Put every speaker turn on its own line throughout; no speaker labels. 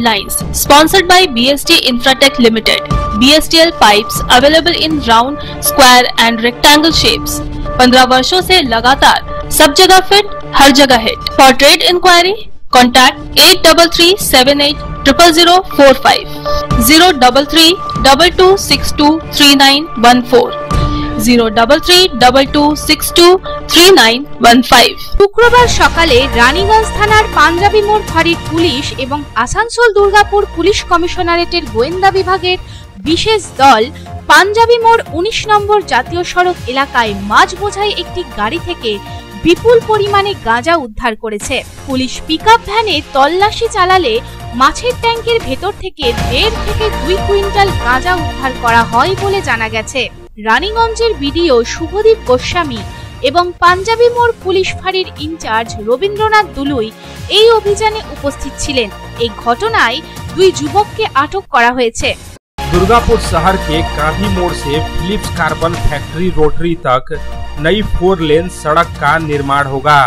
Lines sponsored by BST Infratech Limited. BSTL pipes available in round, square and rectangle shapes. 15 वर्षों से लगातार सब जगह फिट हर जगह hit for trade inquiry contact eight double three seven eight triple zero four five zero double three double two six two three nine one four
শুক্রবার সকালে রানীগঞ্জ থানার পাঞ্জাবি মোড় ফাঁড়ির পুলিশ এবং আসানসোল দুর্গাপুর পুলিশ কমিশনারেটের গোয়েন্দা বিভাগের বিশেষ দল পাঞ্জাবি মোড় উনিশ নম্বর জাতীয় সড়ক এলাকায় মাছ বোঝাই একটি গাড়ি থেকে বিপুল পরিমাণে গাঁজা উদ্ধার করেছে। পুলিশ পিকআপ ভ্যানে তল্লাশি চালালে মাছের ট্যাঙ্কের ভেতর থেকে দেড় থেকে দুই কুইন্টাল গাঁজা উদ্ধার করা হয় বলে জানা গেছে। রানীগঞ্জের বিডিও শুভদীপ গোস্বামী এবং পাঞ্জাবি মোড় পুলিশ ফাঁড়ির ইনচার্জ রবীন্দ্রনাথ দুলুই এই অভিযানে উপস্থিত ছিলেন এই ঘটনায় দুই যুবককে আটক করা হয়েছে
दुर्गापुर शहर के गांधी मोड़ से फिलिप्स कार्बन फैक्ट्री रोटरी तक नई फोर लेन सड़क का निर्माण होगा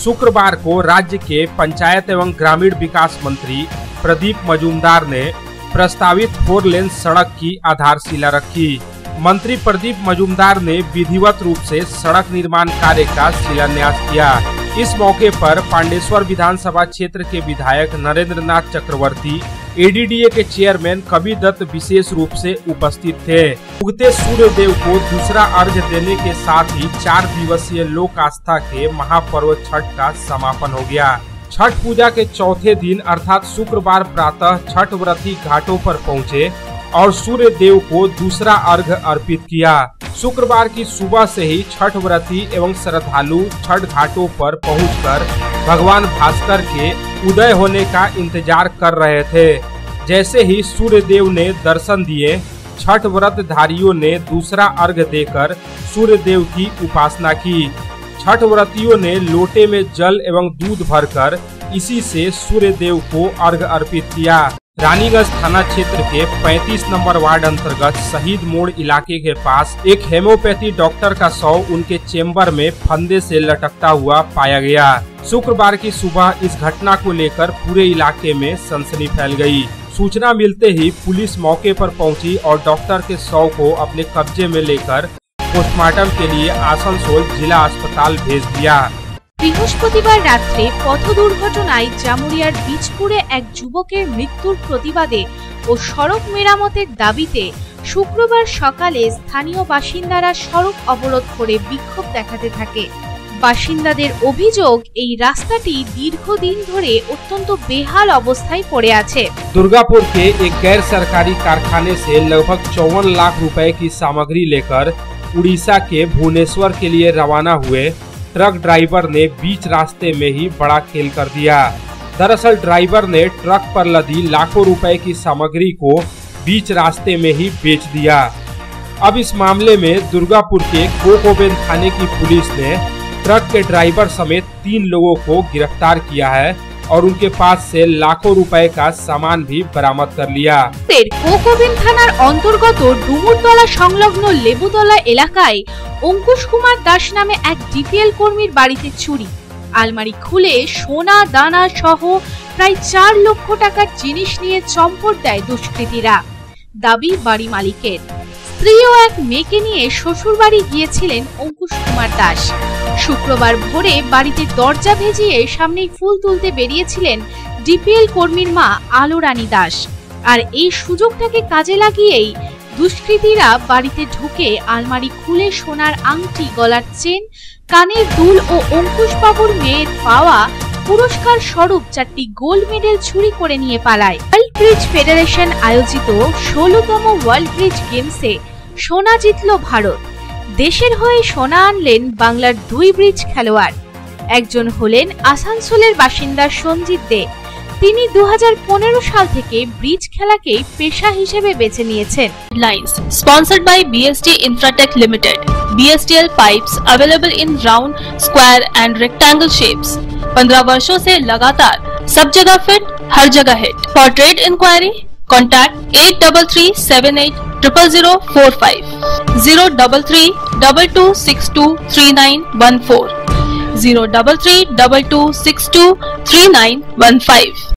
शुक्रवार को राज्य के पंचायत एवं ग्रामीण विकास मंत्री प्रदीप मजूमदार ने प्रस्तावित फोर लेन सड़क की आधारशिला रखी मंत्री प्रदीप मजूमदार ने विधिवत रूप से सड़क निर्माण कार्य का शिलान्यास किया। इस मौके पर पांडेश्वर विधानसभा क्षेत्र के विधायक नरेंद्र नाथ चक्रवर्ती एडीडीए के चेयरमैन कवि दत्त विशेष रूप से उपस्थित थे। उगते सूर्य देव को दूसरा अर्घ देने के साथ ही चार दिवसीय लोक आस्था के महापर्व छठ का समापन हो गया। छठ पूजा के चौथे दिन अर्थात शुक्रवार प्रातः छठ व्रती घाटों पर पहुँचे और सूर्य देव को दूसरा अर्घ अर्पित किया। शुक्रवार की सुबह से ही छठ व्रती एवं श्रद्धालु छठ घाटों पर पहुंचकर भगवान भास्कर के उदय होने का इंतज़ार कर रहे थे। जैसे ही सूर्य देव ने दर्शन दिए, छठ व्रत धारियों ने दूसरा अर्घ देकर सूर्य देव की उपासना की। छठ व्रतियों ने लोटे में जल एवं दूध भरकर इसी से सूर्य देव को अर्घ अर्पित किया। रानीगंज थाना क्षेत्र के 35 नंबर वार्ड अंतर्गत शहीद मोड़ इलाके के पास एक हेमोपैथी डॉक्टर का शव उनके चेम्बर में फंदे से लटकता हुआ पाया गया शुक्रवार की सुबह इस घटना को लेकर पूरे इलाके में सनसनी फैल गई। सूचना मिलते ही पुलिस मौके पर पहुँची और डॉक्टर के शव को अपने कब्जे में लेकर पोस्टमार्टम के लिए आसनसोल जिला अस्पताल भेज दिया
বৃহস্পতিবার রাত্রে পথ দুর্ঘটনায় জামুরিয়ার বীজপুরে এক যুবকের মৃত্যুর প্রতিবাদে ও সড়ক মেরামতের দাবিতে শুক্রবার সকালে স্থানীয় বাসিন্দারা সড়ক অবরোধ করে বিক্ষোভ দেখাতে থাকে বাসিন্দাদের অভিযোগ এই রাস্তাটি দীর্ঘদিন ধরে অত্যন্ত বেহাল অবস্থায় পড়ে আছে
दुर्गापुर के एक गैर सरकारी कारखाने से लगभग चौवन लाख रुपए की सामग्री लेकर उड़ीसा के भुवनेश्वर के लिए रवाना हुए ट्रक ड्राइवर ने बीच रास्ते में ही बड़ा खेल कर दिया दरअसल ड्राइवर ने ट्रक पर लदी लाखों रुपए की सामग्री को बीच रास्ते में ही बेच दिया अब इस मामले में दुर्गापुर के कोकोबेन थाने की पुलिस ने ट्रक के ड्राइवर समेत तीन लोगों को गिरफ्तार किया है और उनके पास से लाखों रुपए का सामान भी बरामद कर लिया
এর কোকোবিন থানার অন্তর্গত ডুমুরতলা সংলগ্ন লেবুতলা এলাকায় অঙ্কুশ কুমার দাস নামে এক ডিপিএল কর্মীর বাড়িতে চুরি। আলমারি খুলে সোনা, দানা সহ প্রায় চার লক্ষ টাকার জিনিস নিয়ে চম্পট দেয় দুষ্কৃতীরা। দাবি বাড়ি মালিকের। স্ত্রী ও এক মেয়েকে নিয়ে শ্বশুর বাড়ি গিয়েছিলেন অঙ্কুশ কুমার দাস। শুক্রবার ভোরে বাড়িতে দরজা ভেজিয়ে সামনেই ফুল তুলতে বেরিয়েছিলেন ডিপিএল কর্মীর মা আলো রানী দাস। আর এই সুযোগটাকে কাজে লাগিয়েই দুষ্কৃতীরা বাড়িতে ঢুকে আলমারি খুলে সোনার আংটি, গলার চেন, কানের দুল ও অঙ্কুশ বাবুর মেয়ের পাওয়া পুরস্কার স্বরূপ চারটি গোল্ড মেডেল চুরি করে নিয়ে পালায়। ওয়ার্ল্ড ব্রিজ ফেডারেশন আয়োজিত ষোলতম ওয়ার্ল্ড ব্রিজ গেমসে সোনা জিতল ভারত। দেশের হয়ে সোনা আনলেন বাংলার দুই ব্রিজ খেলোয়াড়। একজন হলেন আসানসোলের বাসিন্দা সঞ্জিত দে। তিনি দু সাল থেকে ব্রিজ খেলাকেই পেশা হিসেবে বেছে নিয়েছেন
Lines sponsored by BST Infratech Limited. BSTL pipes available in round, square and rectangle shapes. 15 वर्षों से लगातार सब जगह फिट हर जगह hit for trade inquiry contact at double three seven eight triple zero four five zero double three double two six two three nine one four zero double three double two six two 3915